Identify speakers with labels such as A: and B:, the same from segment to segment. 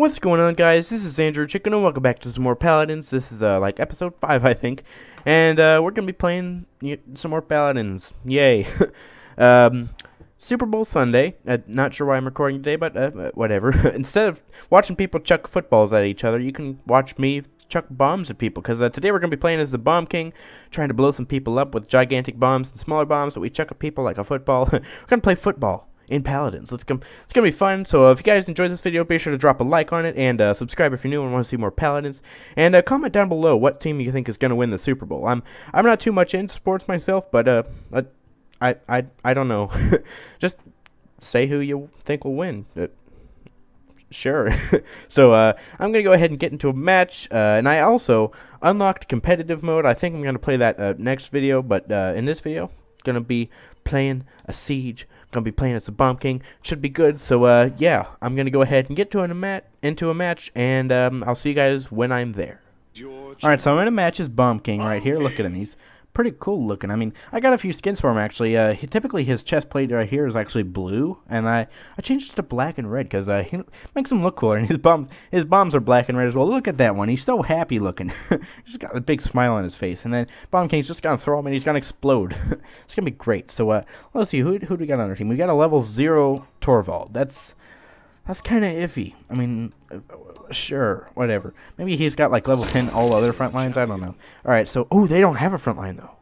A: What's going on, guys? This is Andrew Chicken, and welcome back to some more Paladins. This is, uh, like, episode 5, I think. And, uh, we're gonna be playing some more Paladins. Yay. um, Super Bowl Sunday. Uh, not sure why I'm recording today, but, uh, uh whatever. Instead of watching people chuck footballs at each other, you can watch me chuck bombs at people. Because, uh, today we're gonna be playing as the Bomb King, trying to blow some people up with gigantic bombs and smaller bombs that we chuck at people like a football. we're gonna play football in Paladins. Let's come. It's gonna be fun. So uh, if you guys enjoyed this video, be sure to drop a like on it and uh, subscribe if you're new and want to see more Paladins. And uh, comment down below what team you think is gonna win the Super Bowl. I'm I'm not too much into sports myself, but uh, I I I don't know. Just say who you think will win. Uh, sure. so uh, I'm gonna go ahead and get into a match, uh, and I also unlocked competitive mode. I think I'm gonna play that uh, next video, but uh, in this video, gonna be playing a siege Gonna be playing as the Bomb King. Should be good. So uh, yeah, I'm gonna go ahead and get to a mat into a match, and um, I'll see you guys when I'm there. All right, so I'm in a match as Bomb King right here. Look at him. He's pretty cool looking. I mean, I got a few skins for him actually. Uh, he, typically his chest plate right here is actually blue, and I I changed it to black and red because uh, he makes him look cooler. And his bombs his bombs are black and red as well. Look at that one. He's so happy looking. he's got a big smile on his face. And then Bomb King's just gonna throw him and he's gonna explode. it's gonna be great. So uh, let's see who who do we got on our team. We got a level zero Torvald. That's that's kind of iffy. I mean, uh, sure, whatever. Maybe he's got like level 10 all other front lines. I don't know. All right, so oh, they don't have a front line though.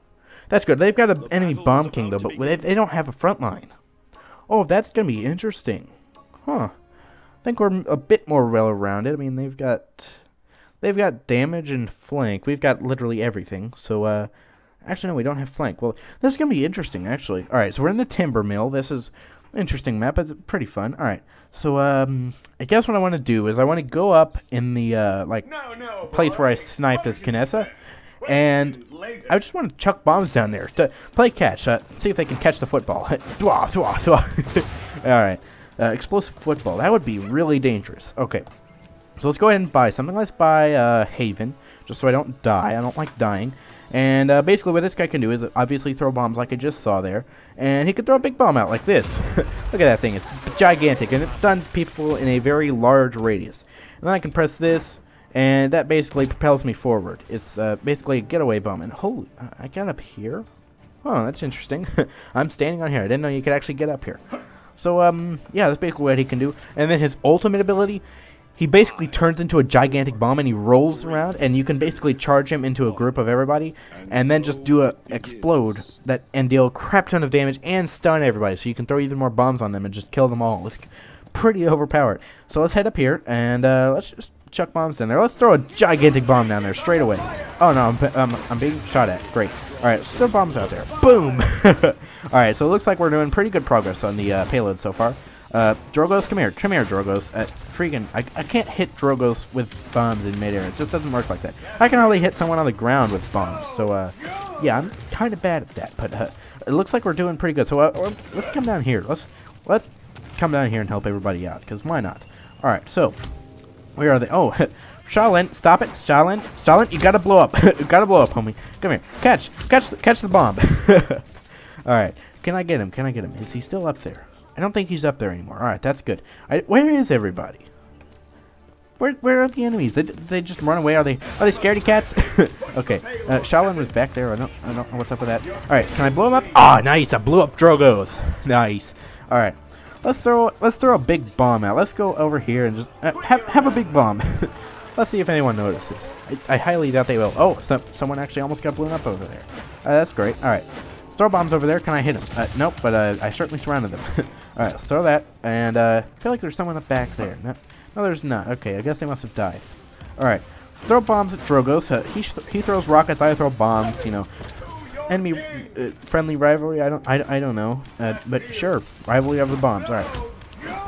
A: That's good. They've got an enemy bomb king though, but they, they don't have a front line. Oh, that's gonna be interesting, huh? I think we're a bit more well-rounded. I mean, they've got they've got damage and flank. We've got literally everything. So, uh, actually, no, we don't have flank. Well, this is gonna be interesting, actually. All right, so we're in the timber mill. This is interesting map. It's pretty fun. All right. So um, I guess what I want to do is I want to go up in the uh, like no, no, place where I sniped as Kinessa, and I just want to chuck bombs down there to play catch. Uh, see if they can catch the football. thwah, thwah, thwah. All right. Uh, explosive football. That would be really dangerous. Okay. So let's go ahead and buy something. Let's buy uh, Haven, just so I don't die. I don't like dying. And uh, basically what this guy can do is obviously throw bombs like I just saw there. And he can throw a big bomb out like this. Look at that thing. It's gigantic. And it stuns people in a very large radius. And then I can press this. And that basically propels me forward. It's uh, basically a getaway bomb. And holy, I got up here? Oh, that's interesting. I'm standing on here. I didn't know you could actually get up here. So, um, yeah, that's basically what he can do. And then his ultimate ability he basically turns into a gigantic bomb and he rolls around and you can basically charge him into a group of everybody and then just do a explode that and deal a crap ton of damage and stun everybody so you can throw even more bombs on them and just kill them all. It's pretty overpowered. So let's head up here and uh, let's just chuck bombs down there. Let's throw a gigantic bomb down there straight away. Oh no, I'm, um, I'm being shot at. Great. Alright, let's throw bombs out there. Boom! Alright, so it looks like we're doing pretty good progress on the uh, payload so far. Uh, Drogoz, come here. Come here, Drogoz. Uh, freaking, I, I can't hit Drogoz with bombs in midair. It just doesn't work like that. I can hardly hit someone on the ground with bombs. So, uh, yeah, I'm kind of bad at that. But, uh, it looks like we're doing pretty good. So, uh, let's come down here. Let's, let's come down here and help everybody out. Because why not? Alright, so, where are they? Oh, Sha Lin, stop it. Sha Lin, Shaolin, you gotta blow up. you gotta blow up, homie. Come here. Catch, catch, catch the bomb. Alright, can I get him? Can I get him? Is he still up there? I don't think he's up there anymore. Alright, that's good. I, where is everybody? Where, where are the enemies? They, they just run away? Are they are they scaredy cats? okay, uh, Sha Lin was back there. I don't I don't know what's up with that. All right, can I blow him up? Ah, oh, nice! I blew up Drogoz. nice. All right, let's throw let's throw a big bomb out. Let's go over here and just uh, have have a big bomb. let's see if anyone notices. I, I, highly doubt they will. Oh, so, someone actually almost got blown up over there. Uh, that's great. All right, let's throw bombs over there. Can I hit them? Uh, nope, but uh, I certainly surrounded them. Alright, let's throw that. And uh, I feel like there's someone up back there. No, no, there's not. Okay, I guess they must have died. Alright, let's throw bombs at Drogoz. Uh, he, he throws rockets, I throw bombs, you know. Enemy uh, friendly rivalry, I don't I, I don't know. Uh, but sure, rivalry of the bombs. Alright.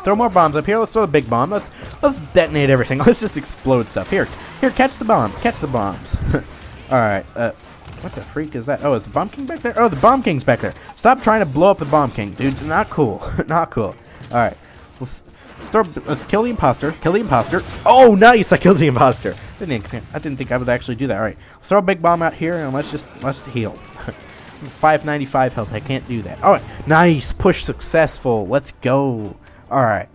A: Throw more bombs up here. Let's throw a big bomb. Let's let's detonate everything. Let's just explode stuff. Here, here, catch the bomb. Catch the bombs. Alright, uh, what the freak is that? Oh, is the Bomb King back there? Oh, the Bomb King's back there. Stop trying to blow up the Bomb King, dude. Not cool. Not cool. All right. Let's, throw, let's kill the imposter. Kill the imposter. Oh, nice. I killed the imposter. I didn't, I didn't think I would actually do that. All right. Let's throw a big bomb out here, and let's just let's heal. 595 health. I can't do that. All right. Nice. Push successful. Let's go. All right.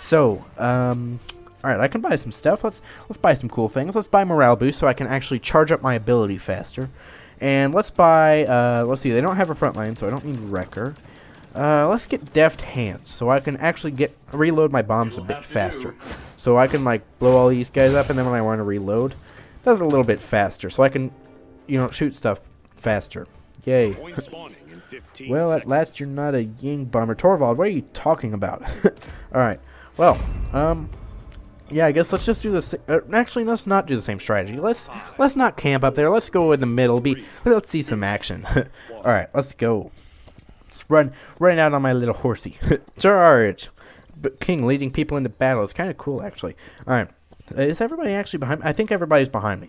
A: So, um, Alright, I can buy some stuff. Let's let's buy some cool things. Let's buy morale boost so I can actually charge up my ability faster. And let's buy, uh, let's see, they don't have a front line, so I don't need Wrecker. Uh, let's get Deft Hands, so I can actually get reload my bombs a bit faster. So I can, like, blow all these guys up, and then when I want to reload, does it a little bit faster, so I can, you know, shoot stuff faster. Yay. well, at last you're not a Ying bomber. Torvald, what are you talking about? Alright, well, um, yeah, I guess let's just do this. Uh, actually, let's not do the same strategy. Let's let's not camp up there. Let's go in the middle. Be let's see some action. All right, let's go. Let's run run out on my little horsey. Charge! But King leading people into battle is kind of cool, actually. All right, uh, is everybody actually behind? me? I think everybody's behind me.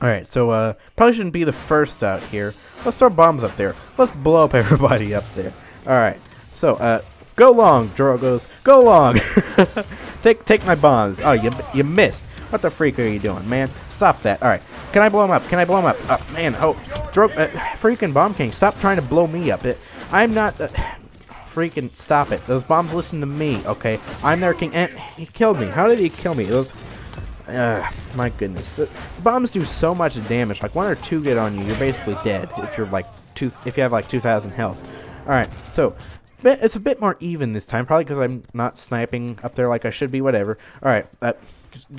A: All right, so uh, probably shouldn't be the first out here. Let's throw bombs up there. Let's blow up everybody up there. All right, so uh, Go long, Drogoz. Go long. Take take my bombs. Oh, you you missed. What the freak are you doing, man? Stop that. All right. Can I blow him up? Can I blow him up? Oh, man. Oh, uh, freaking Bomb King. Stop trying to blow me up. It, I'm not... Uh, freaking stop it. Those bombs listen to me, okay? I'm their king. And he killed me. How did he kill me? Those... Uh, my goodness. The bombs do so much damage. Like, one or two get on you, you're basically dead if you're, like, two... If you have, like, 2,000 health. Alright, so it's a bit more even this time, probably because I'm not sniping up there like I should be, whatever. Alright,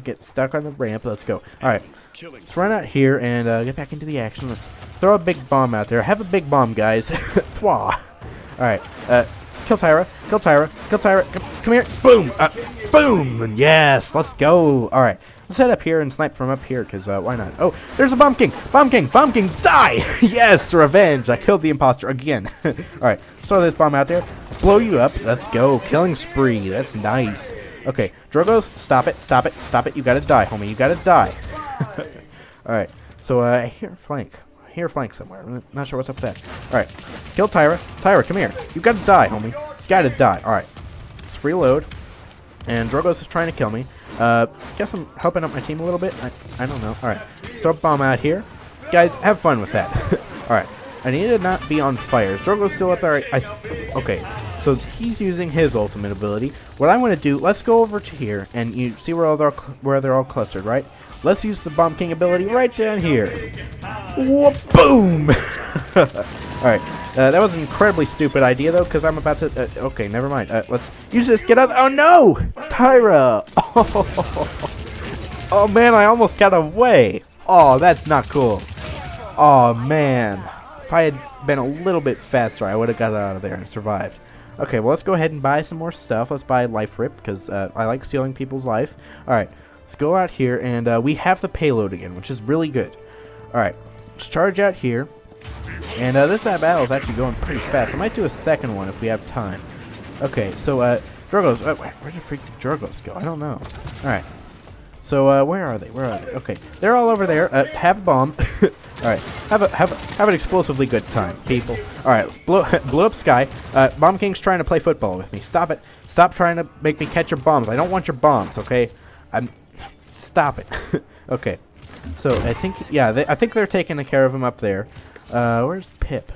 A: get stuck on the ramp, let's go. Alright, let's run out here and uh, get back into the action. Let's throw a big bomb out there. Have a big bomb, guys. Alright, uh, kill Tyra, kill Tyra, kill Tyra, come, come here, boom, uh, boom, yes, let's go. Alright, let's head up here and snipe from up here, because uh, why not? Oh, there's a Bomb King, Bomb King, Bomb King, die! yes, revenge, I killed the imposter again. Alright, throw this bomb out there. Blow you up. Let's go. Killing spree. That's nice. Okay, Drogoz, stop it, stop it, stop it. You gotta die, homie. You gotta die. Alright, so uh, hear flank. Hear flank somewhere. I'm not sure what's up with that. Alright, kill Tyra. Tyra, come here. You gotta die, homie. You gotta die. Alright, let's reload. And Drogoz is trying to kill me. Uh, guess I'm helping out my team a little bit. I, I don't know. Alright, a bomb out here. Guys, have fun with that. Alright, I need to not be on fire. Drogo's still up there. I, I, okay, so he's using his ultimate ability. What I want to do, let's go over to here, and you see where, all they're, where they're all clustered, right? Let's use the Bomb King ability right down here. Whoop, boom! Alright, uh, that was an incredibly stupid idea, though, because I'm about to... Uh, okay, never mind. Uh, let's use this. Get out... Oh, no! Tyra! Oh, oh, man, I almost got away. Oh, that's not cool. Oh, man. If I had been a little bit faster, I would have got out of there and survived. Okay, well, let's go ahead and buy some more stuff. Let's buy Life Rip, because uh, I like stealing people's life. Alright, let's go out here, and uh, we have the payload again, which is really good. Alright, let's charge out here. And uh, this battle is actually going pretty fast. I might do a second one if we have time. Okay, so, uh, Drogoz, uh, where, where did freak the Drogoz go? I don't know. Alright, so, uh, where are they? Where are they? Okay, they're all over there. Uh, have a bomb. Alright, have a have a, have an explosively good time, people. Alright, let's blow blow up Skye. Uh, Bomb King's trying to play football with me. Stop it. Stop trying to make me catch your bombs. I don't want your bombs, okay? I'm stop it. okay. So I think yeah, they, I think they're taking care of him up there. Uh, where's Pip?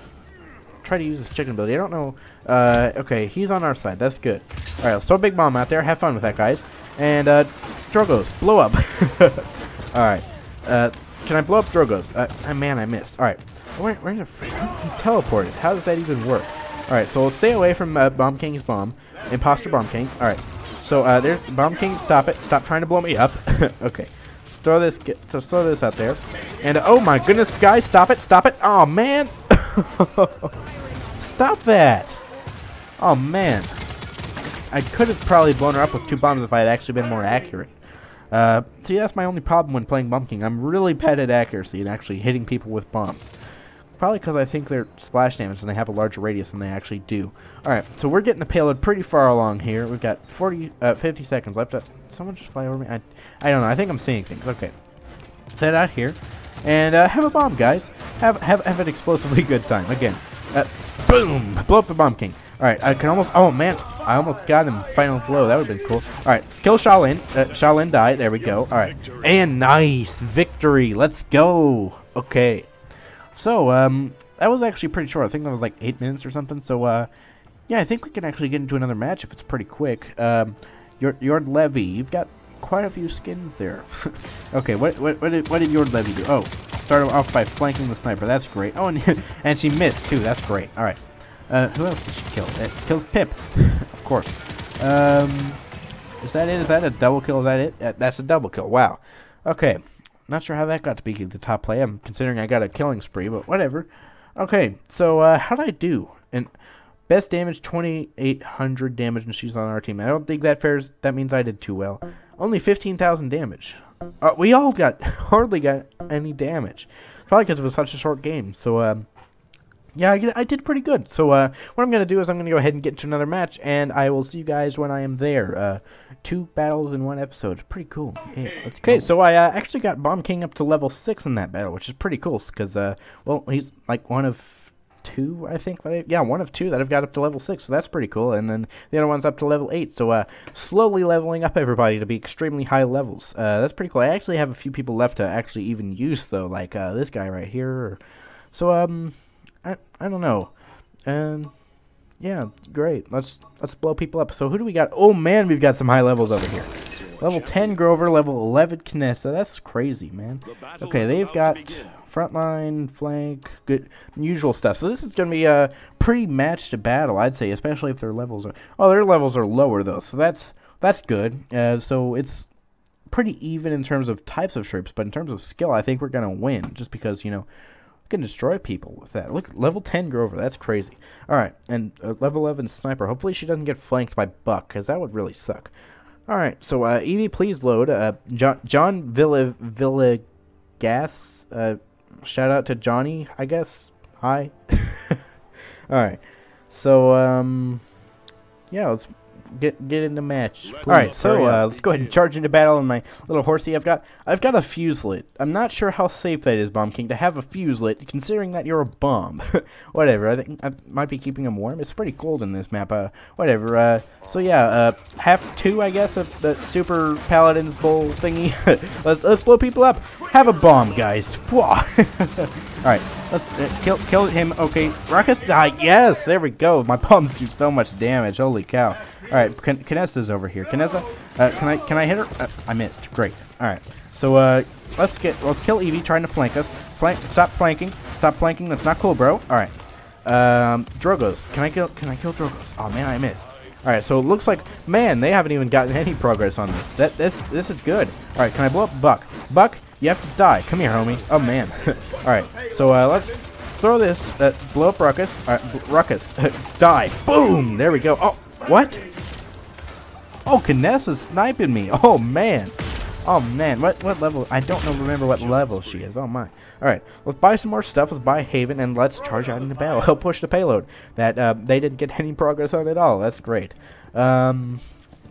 A: Try to use his chicken ability. I don't know. Uh, okay, he's on our side. That's good. All right, let's throw a big bomb out there. Have fun with that, guys. And uh, Drogoz, blow up. All right. Uh, can I blow up Drogoz? Uh, man, I missed. Alright. Where, where's the freak? He teleported. How does that even work? Alright, so we'll stay away from uh, Bomb King's bomb. Imposter Bomb King. Alright. So, uh, there's Bomb King. Stop it. Stop trying to blow me up. okay. Throw this, get, let's throw this out there. And, uh, oh my goodness, guys, stop it. Stop it. Oh, man. stop that. Oh, man. I could have probably blown her up with two bombs if I had actually been more accurate. Uh, see, that's my only problem when playing Bomb King. I'm really bad at accuracy and actually hitting people with bombs. Probably because I think they're splash damage and they have a larger radius than they actually do. Alright, so we're getting the payload pretty far along here. We've got 40, uh, 50 seconds left. Uh, someone just fly over me? I, I don't know. I think I'm seeing things. Okay. Let's out here. And uh, have a bomb, guys. Have, have, have an explosively good time. Again. Uh, boom! Blow up the Bomb King. Alright, I can almost... Oh, man. I almost got him final blow. That would have been cool. Alright, kill Sha Lin. Uh, Sha Lin died. There we go. Alright. And nice. Victory. Let's go. Okay. So, um, that was actually pretty short. I think that was like eight minutes or something. So, uh, yeah, I think we can actually get into another match if it's pretty quick. Um, your, your Levy, you've got quite a few skins there. okay, what what what did, what did your levy do? Oh, started off by flanking the sniper. That's great. Oh, and, and she missed too. That's great. All right. Uh, who else did she kill? It kills Pip, of course. Um, is that it? Is that a double kill? Is that it? That's a double kill. Wow. Okay. Not sure how that got to be the top play. I'm considering I got a killing spree, but whatever. Okay, so uh, how did I do? And best damage, 2,800 damage, and she's on our team. I don't think that fares. That means I did too well. Only 15,000 damage. Uh, we all got hardly got any damage. Probably because it was such a short game. So um, yeah, I, I, did pretty good. So uh, what I'm going to do is I'm going to go ahead and get into another match, and I will see you guys when I am there. Uh, two battles in one episode. Pretty cool. Yeah. Okay, so I uh, actually got Bomb King up to level 6 in that battle, which is pretty cool, because, uh, well, he's like one of two, I think. I, yeah, one of two that I've got up to level 6, so that's pretty cool. And then the other one's up to level 8, so uh, slowly leveling up everybody to be extremely high levels. Uh, that's pretty cool. I actually have a few people left to actually even use, though, like uh, this guy right here. So, um... I I don't know. And yeah, great. Let's let's blow people up. So who do we got? Oh man, we've got some high levels over here. Level 10 Grover, level 11 Kinessa. That's crazy, man. Okay, they've got frontline, flank, good usual stuff. So this is going to be a pretty matched battle, I'd say, especially if their levels are Oh, their levels are lower though. So that's that's good. Uh, so it's pretty even in terms of types of troops, but in terms of skill, I think we're going to win just because, you know, can destroy people with that. Look, level 10 Grover. That's crazy. All right, and uh, level 11 Sniper. Hopefully she doesn't get flanked by Buck, because that would really suck. All right, so uh, Evie, please load. Uh, John, John Villa, Gas. Uh, shout out to Johnny, I guess. Hi. All right. So, um, yeah, let's get get in the match. All right, so uh, let's go ahead and charge into battle on my little horsey. I've got I've got a fuselet. I'm not sure how safe that is, Bomb King, to have a fuselet, considering that you're a bomb. whatever. I think I might be keeping him warm. It's pretty cold in this map. Uh, whatever. Uh, so yeah, uh, half two, I guess, of the Super Paladins Bowl thingy. let's let's blow people up. Have a bomb, guys. All right, let's uh, kill kill him. Okay, Ruckus die. Yes, there we go. My bombs do so much damage. Holy cow. All right, Kinessa's over here. Kinessa, uh, can I can I hit her? Uh, I missed. Great. All right. So uh, let's get let's kill Evie trying to flank us. Flank. Stop flanking. Stop flanking. That's not cool, bro. All right. Um, Drogoz. Can I kill? Can I kill Drogoz? Oh man, I missed. All right. So it looks like man, they haven't even gotten any progress on this. That this this is good. All right. Can I blow up Buck? Buck, you have to die. Come here, homie. Oh man. All right. So uh, let's throw this. Uh, blow up Ruckus. Right, Ruckus. die. Boom. There we go. Oh, what? Oh, Kinessa's sniping me. Oh, man. Oh, man. What what level? I don't know, remember what level she is. Oh, my. Alright, let's buy some more stuff. Let's buy Haven, and let's charge out into battle. Help push the payload that uh, they didn't get any progress on at all. That's great. Um,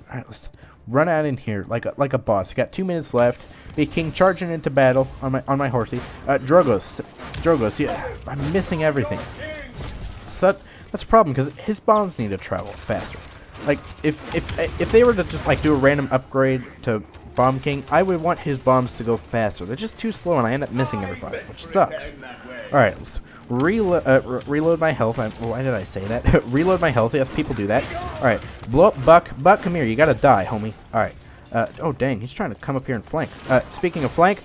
A: Alright, let's run out in here like a, like a boss. got two minutes left. The king charging into battle on my on my horsey. Uh, Drogoz. Drogoz, yeah, I'm missing everything. So, that's a problem, because his bombs need to travel faster. Like, if, if, if they were to just, like, do a random upgrade to Bomb King, I would want his bombs to go faster. They're just too slow, and I end up missing everybody, which sucks. Alright, let's uh, re reload my health. I, why did I say that? reload my health. Yes, people do that. Alright, blow up Buck. Buck, come here. You gotta die, homie. Alright. Uh, oh, dang. He's trying to come up here and flank. Uh, speaking of flank,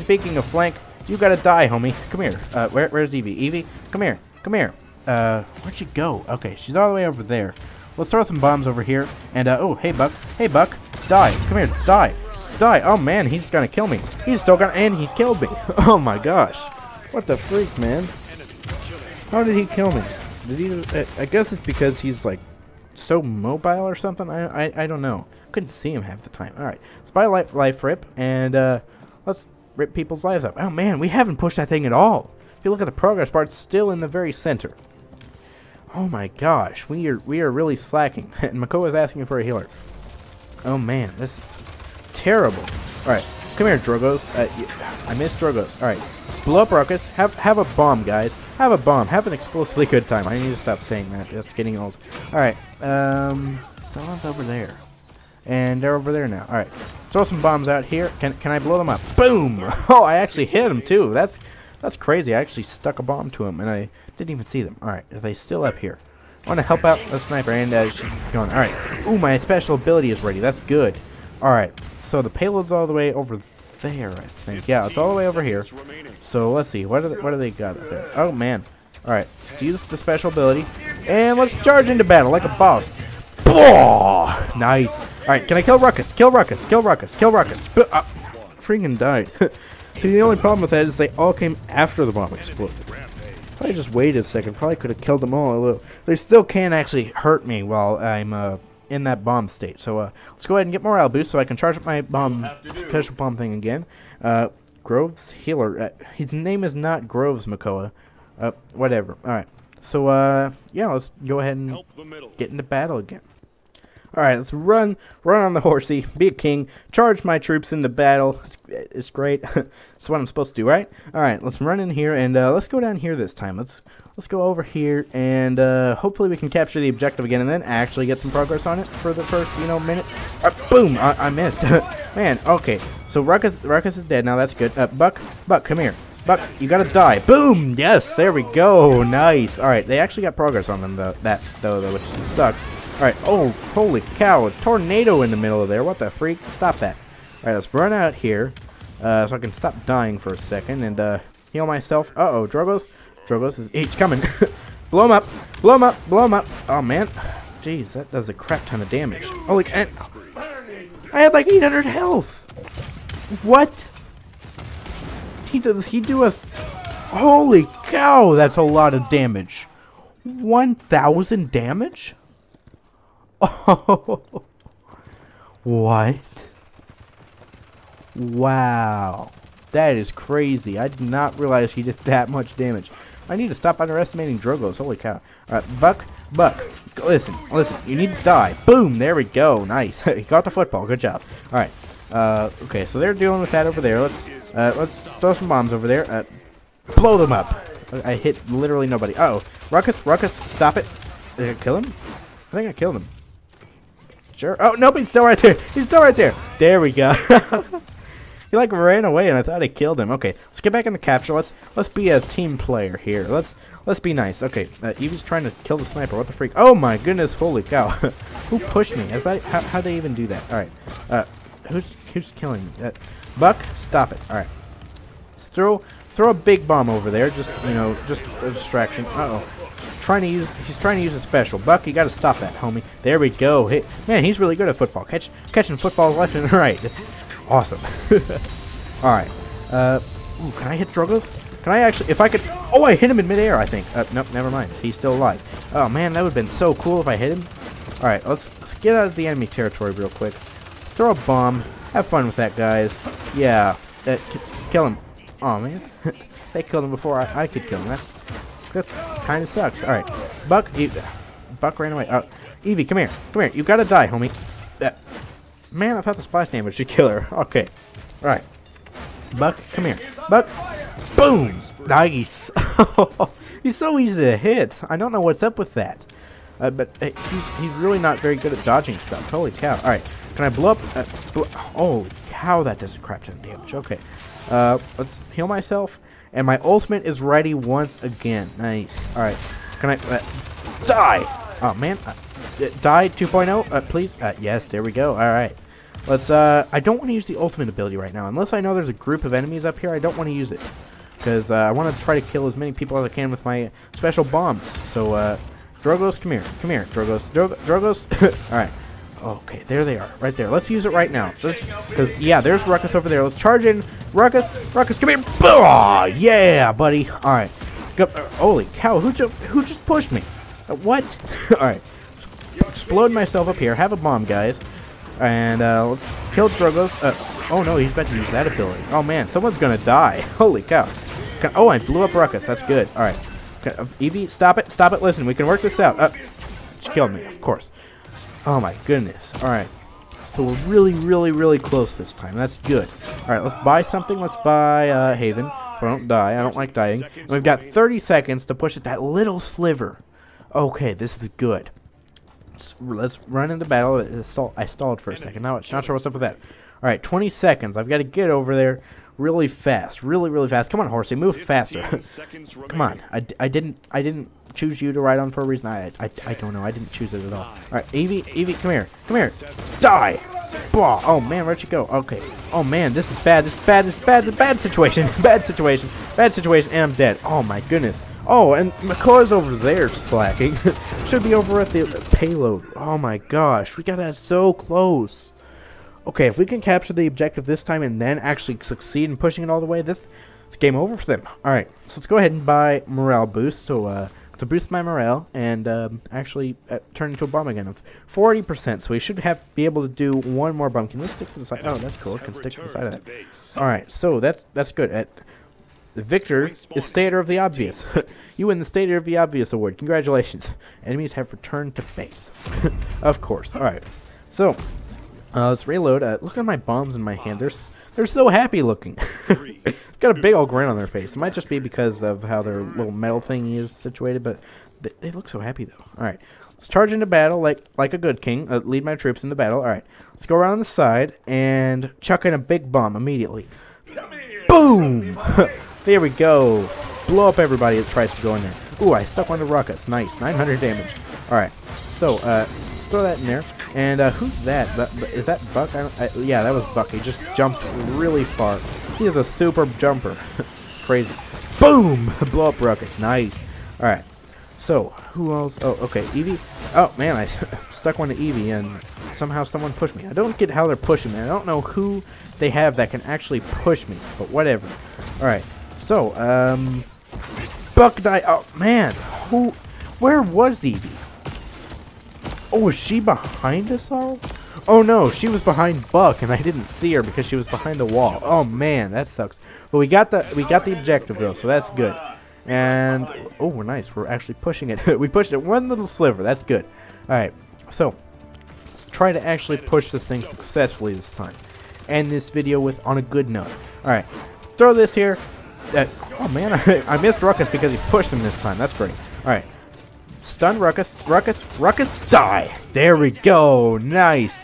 A: speaking of flank, you gotta die, homie. Come here. Uh, where, where's Evie? Evie, come here. Come here. Uh, where'd she go? Okay, she's all the way over there. Let's throw some bombs over here. And, uh, oh, hey, Buck. Hey, Buck. Die. Come here. Die. Die. Oh, man, he's gonna kill me. He's still gonna, and he killed me. Oh, my gosh. What the freak, man? How did he kill me? Did he, I guess it's because he's, like, so mobile or something. I, I, I don't know. Couldn't see him half the time. Alright. Spy life, life rip, and, uh, let's rip people's lives up. Oh, man, we haven't pushed that thing at all. If you look at the progress bar, it's still in the very center. Oh my gosh, we are we are really slacking. and Mako is asking for a healer. Oh man, this is terrible. Alright, come here, Drogoz. Uh, I missed Drogoz. Alright, blow up Ruckus. Have, have a bomb, guys. Have a bomb. Have an explosively good time. I need to stop saying that. That's getting old. Alright, um, someone's over there. And they're over there now. Alright, throw some bombs out here. Can, can I blow them up? Boom! Oh, I actually hit them too. That's that's crazy. I actually stuck a bomb to him, and I didn't even see them. Alright, are they still up here? I want to help out the sniper, and uh, she's. Alright. Ooh, my special ability is ready. That's good. Alright, so the payload's all the way over there, I think. Yeah, it's all the way over here. So let's see. What, are they, what do they got up there? Oh, man. All right. Let's use the special ability. And let's charge into battle like a boss. Oh, nice. All right. Can I kill Ruckus? Kill Ruckus. Kill Ruckus. Kill Ruckus. Uh, freaking died. See, the only problem with that is they all came after the bomb exploded. Probably just waited a second. Probably could have killed them all. They still can't actually hurt me while I'm uh, in that bomb state. So uh, let's go ahead and get morale boost so I can charge up my bomb special bomb thing again. Uh, Groves healer. Uh, his name is not Groves Makoa. Uh, whatever. All right. So uh, yeah, let's go ahead and get into battle again. Alright, let's run, run on the horsey, be a king, charge my troops into battle. It's, it's great. That's what I'm supposed to do, right? Alright, let's run in here, and uh, let's go down here this time. Let's let's go over here, and uh, hopefully we can capture the objective again, and then actually get some progress on it for the first, you know, minute. Uh, boom! I, I missed. Man, okay. So Ruckus, Ruckus is dead now, that's good. Uh, Buck, Buck, come here. Buck, you gotta die. Boom! Yes, there we go. Nice. Alright, they actually got progress on them, though. That, though, though which sucks. Alright, oh, holy cow, a tornado in the middle of there. What the freak? Stop that. Alright, let's run out here uh, so I can stop dying for a second and uh, heal myself. Uh-oh, Drogoz. Drogoz is... He's coming. blow him up. Blow him up. Blow him up. Oh, man. Jeez, that does a crap ton of damage. Holy... And, I had like 800 health. What? He does... He do a... Holy cow, that's a lot of damage. 1,000 damage? What? Wow. That is crazy. I did not realize he did that much damage. I need to stop underestimating Drogoz. Holy cow. Alright, Buck, Buck, listen, listen. You need to die. Boom, there we go. Nice. he got the football. Good job. Alright. Uh, okay, so they're dealing with that over there. Let's, uh, let's throw some bombs over there. Uh, blow them up. I hit literally nobody. Uh oh Ruckus, Ruckus, stop it. Did I kill him? I think I killed him. Sure. Oh, nope, he's still right there. He's still right there. There we go. he like ran away and I thought I killed him. Okay, let's get back in the capture. Let's let's be a team player here. Let's let's be nice. Okay, uh, Evie's trying to kill the sniper. What the freak? Oh my goodness, holy cow. Who pushed me? Is that how how they even do that? All right. Uh who's who's killing me? Uh, Buck, stop it. All right. Let's throw throw a big bomb over there. Just, you know, just a distraction. Uh-oh trying to use he's trying to use a special. Buck, you got to stop that, homie. There we go. Hey, man, he's really good at football. Catch catching footballs left and right. Awesome. All right. Uh, ooh, can I hit Drogoz? Can I actually? If I could. Oh, I hit him in midair. I think. Uh, nope, never mind. He's still alive. Oh man, that would have been so cool if I hit him. All right, let's, let's get out of the enemy territory real quick. Throw a bomb. Have fun with that, guys. Yeah. Kill him. Oh man, they killed him before I, I could kill him. That's that kind of sucks. All right, Buck, you, Buck ran away. Uh, Evie, come here, come here. You gotta die, homie. Uh, man, I thought the splash damage should kill her. Okay, all right. Buck, come here. Buck, boom, nice. he's so easy to hit. I don't know what's up with that. Uh, but uh, he's he's really not very good at dodging stuff. Holy cow! All right, can I blow up? Uh, blow holy cow, that does a crap ton of damage. Okay, uh, let's heal myself. And my ultimate is ready once again. Nice. Alright. Can I... Uh, die! Oh, man. Uh, die 2.0? Uh, please? Uh, yes, there we go. Alright. Let's, uh... I don't want to use the ultimate ability right now. Unless I know there's a group of enemies up here, I don't want to use it. Because uh, I want to try to kill as many people as I can with my special bombs. So, uh... Drogoz, come here. Come here, Drogoz. Drogoz. Alright. Okay, there they are, right there. Let's use it right now. Because, yeah, there's Ruckus over there. Let's charge in. Ruckus, Ruckus, come here. Oh, yeah, buddy. All right. Go, uh, holy cow, who, ju who just pushed me? Uh, what? All right. Explode myself up here. Have a bomb, guys. And uh, let's kill Drogoz. Uh, oh, no, he's about to use that ability. Oh, man, someone's going to die. Holy cow. Oh, I blew up Ruckus. That's good. All right. Okay, uh, stop it. Stop it. Listen, we can work this out. Uh, she killed me, of course. Oh my goodness. Alright. So we're really, really, really close this time. That's good. Alright, let's buy something. Let's buy uh, Haven. I don't die. I don't like dying. And we've got 30 seconds to push it that little sliver. Okay, this is good. Let's, let's run into battle. I stalled for a second. Now, it's not sure what's up with that. Alright, 20 seconds. I've got to get over there. really fast, really, really fast. Come on, horsey, move faster. Come on, I, d- I didn't I didn't choose you to ride on for a reason. I, I, I don't know. I didn't choose it at all. All right, Evie, Evie, come here, come here, die. Blah. Oh man, where'd you go? Okay. Oh man, this is bad. This is bad. This is bad. This is bad situation. bad situation. Bad situation. And I'm dead. Oh my goodness. Oh, and McClaw's over there slacking. Should be over at the payload. Oh my gosh, we got that so close. Okay, if we can capture the objective this time and then actually succeed in pushing it all the way, this it's game over for them. All right, so let's go ahead and buy morale boost to uh, to boost my morale and um, actually uh, turn into a bomb again of 40%. So we should have be able to do one more bomb. Can we stick to the side? Oh, that's cool. Can stick to the side of that. All right, so that's that's good. At the victor is Stater of the Obvious. you win the Stater of the Obvious award. Congratulations. Enemies have returned to base. of course. All right. So uh, let's reload. Uh, look at my bombs in my hand. They're they're so happy looking. Got a big old grin on their face. It might just be because of how their little metal thing is situated, but they, they look so happy though. All right, let's charge into battle like like a good king. Uh, lead my troops into battle. All right, let's go around the side and chuck in a big bomb immediately. Boom! there we go. Blow up everybody that tries to go in there. Ooh, I stuck one to Ruckus. Nice, 900 damage. All right, so uh, throw that in there. And uh, who's that? Is that Buck? I I, yeah, that was Buck. He just jumped really far. He is a super jumper. Crazy. Boom! Blow up Ruckus. Nice. Alright. So, who else? Oh, okay. Evie. Oh, man, I stuck one to Evie, and somehow someone pushed me. I don't get how they're pushing me. I don't know who they have that can actually push me, but whatever. Alright. So, um... Buck died. Oh, man. Who... Where was Evie? Oh, was she behind us all? Oh no, she was behind Buck and I didn't see her because she was behind the wall. Oh man, that sucks. But we got the we got the objective though, so that's good. And oh, we're nice. We're actually pushing it. we pushed it one little sliver. That's good. All right. So, let's try to actually push this thing successfully this time. End this video with on a good note. All right. Throw this here. Uh, oh man, I, I missed Ruckus because he pushed him this time. That's great. All right. Stun Ruckus, Ruckus, Ruckus, die! There we go, nice!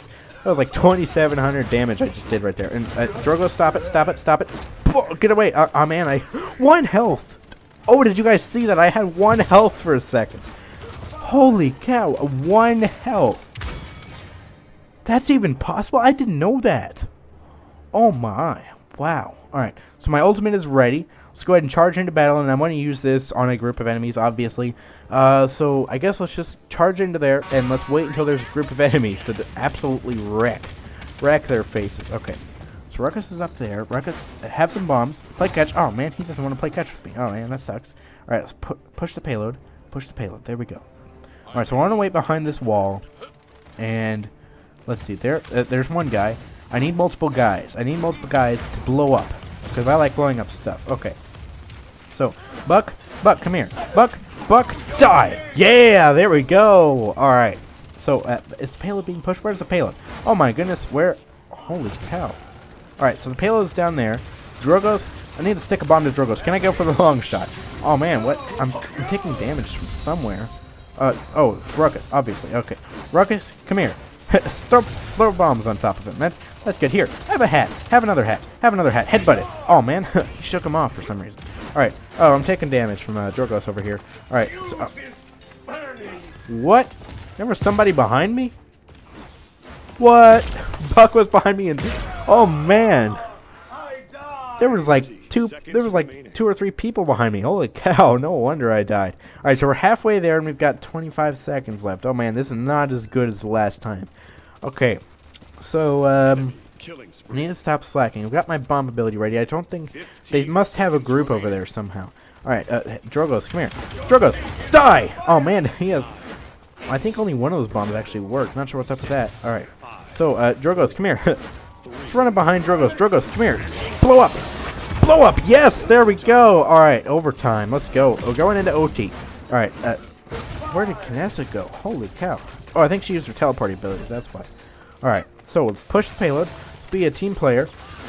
A: That was like 2,700 damage I just did right there. And uh, Drogo, stop it, stop it, stop it. Get away! Uh, oh man, I... One health! Oh, did you guys see that? I had one health for a second. Holy cow, one health. That's even possible? I didn't know that. Oh my, wow. Alright, so my ultimate is ready. Let's go ahead and charge into battle, and I'm going to use this on a group of enemies, obviously. Uh, so I guess let's just charge into there, and let's wait until there's a group of enemies to absolutely wreck, wreck their faces. Okay, so Ruckus is up there. Ruckus, have some bombs. Play catch. Oh man, he doesn't want to play catch with me. Oh man, that sucks. All right, let's pu push the payload. Push the payload. There we go. All right, so I want to wait behind this wall, and let's see. There, uh, there's one guy. I need multiple guys. I need multiple guys to blow up. Because I like blowing up stuff. Okay. So, Buck, Buck, come here. Buck, Buck, die! Yeah, there we go. All right. So, uh, is the payload being pushed? Where's the payload? Oh my goodness, where? Holy cow. All right, so the payload's down there. Drogoz, I need to stick a bomb to Drogoz. Can I go for the long shot? Oh man, what? I'm, I'm taking damage from somewhere. Uh, oh, Ruckus, obviously. Okay. Ruckus, come here. throw, throw bombs on top of him. That's, that's good. Here, have a hat. Have another hat. Have another hat. Headbutt it. Oh, man. he shook him off for some reason. All right. Oh, I'm taking damage from uh, Drogoz over here. All right. So, uh, what? There was somebody behind me? What? Buck was behind me and... Oh, man. There was like two there was like two or three people behind me. Holy cow, no wonder I died. Alright, so we're halfway there and we've got 25 seconds left. Oh man, this is not as good as the last time. Okay. So um I need to stop slacking. I've got my bomb ability ready. I don't think they must have a group over there somehow. Alright, uh, Drogoz, come here. Drogoz, die! Oh man, he has I think only one of those bombs actually worked. Not sure what's up with that. Alright. So, uh, Drogoz, come here. Let's run it behind Drogoz. Drogoz, come here. Blow up! Blow up! Yes! There we go! Alright, overtime. Let's go. We're going into OT. Alright, uh, where did Kinessa go? Holy cow. Oh, I think she used her teleport ability. That's why. Alright, so let's push the payload. Let's be a team player.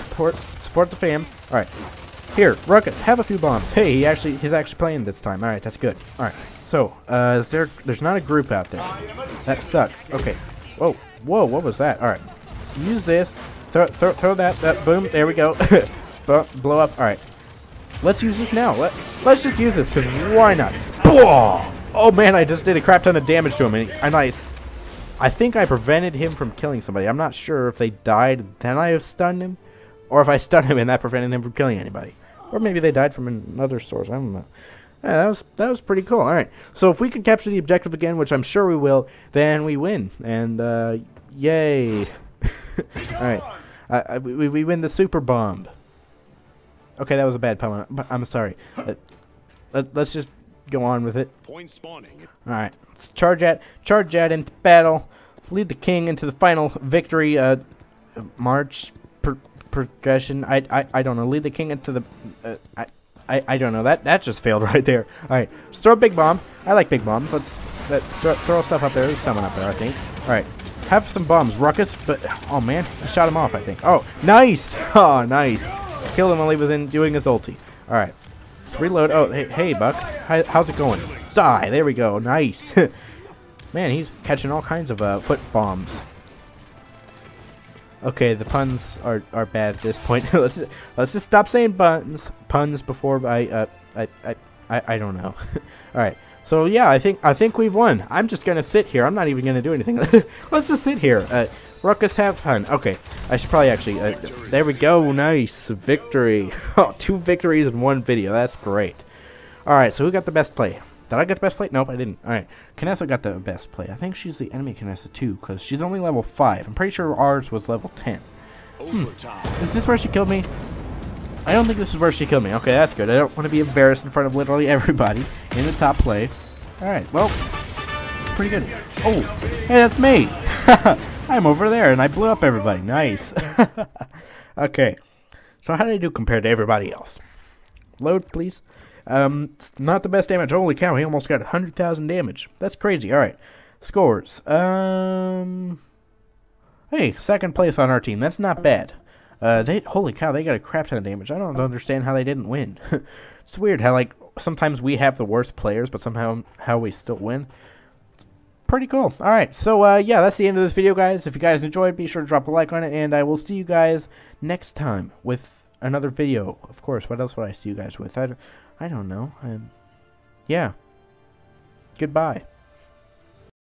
A: Support, support the fam. Alright. Here, Ruckus, have a few bombs. Hey, he actually he's actually playing this time. Alright, that's good. Alright. So, uh, is there there's not a group out there. That sucks. Okay. Whoa, whoa, what was that? Alright. Use this. Throw, throw, throw that, that, boom, there we go. blow, blow up. All right. Let's use this now. Let, let's just use this, because why not? Oh, man, I just did a crap ton of damage to him. And I, nice. I think I prevented him from killing somebody. I'm not sure if they died, then I have stunned him, or if I stunned him and that prevented him from killing anybody. Or maybe they died from another source. I don't know. Yeah, that was that was pretty cool. All right, so if we can capture the objective again, which I'm sure we will, then we win. And uh, yay! All right, I, we we win the super bomb. Okay, that was a bad pun. I'm sorry. Uh, let, us just go on with it. Point spawning. All right, let's charge at charge at into battle. Lead the king into the final victory. Uh, march per, progression. I, I I don't know. Lead the king into the. Uh, I, I, I don't know. That that just failed right there. All right, let's throw a big bomb. I like big bombs. Let's let, throw, throw stuff up there. There's someone up there, I think. All right, have some bombs. Ruckus, but oh man, I shot him off. I think. Oh, nice. Oh, nice. Killed him while he was in doing his ulti. All right, reload. Oh, hey, hey Buck. How, how's it going? Die. There we go. Nice. man, he's catching all kinds of uh, foot bombs. Okay, the puns are, are bad at this point. let's just, let's just stop saying puns puns before I uh I I I, I don't know. All right. So yeah, I think I think we've won. I'm just gonna sit here. I'm not even gonna do anything. let's just sit here. Uh, Ruckus, have fun. Okay, I should probably actually. Uh, there we go. Nice victory. Oh, two victories in one video. That's great. All right. So who got the best play? Did I get the best play? Nope, I didn't. Alright. Kinessa got the best play. I think she's the enemy Kinessa too, because she's only level 5. I'm pretty sure ours was level 10. Hmm. Is this where she killed me? I don't think this is where she killed me. Okay, that's good. I don't want to be embarrassed in front of literally everybody in the top play. Alright, well, pretty good. Oh, hey, that's me! I'm over there, and I blew up everybody. Nice. okay, so how did I do compared to everybody else? Load, please. Um, not the best damage. Holy cow, he almost got 100,000 damage. That's crazy. All right. Scores. Um, hey, second place on our team. That's not bad. Uh, they holy cow, they got a crap ton of damage. I don't understand how they didn't win. it's weird how like sometimes we have the worst players, but somehow how we still win. Pretty cool. All right, so uh, yeah, that's the end of this video, guys. If you guys enjoyed, be sure to drop a like on it, and I will see you guys next time with another video. Of course, what else would I see you guys with? I I don't know. Um, yeah. Goodbye.